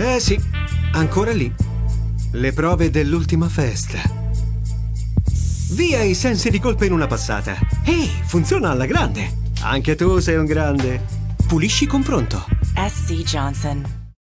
Eh sì, ancora lì. Le prove dell'ultima festa. Via i sensi di colpa in una passata. Ehi, funziona alla grande. Anche tu sei un grande. Pulisci con pronto. SC Johnson.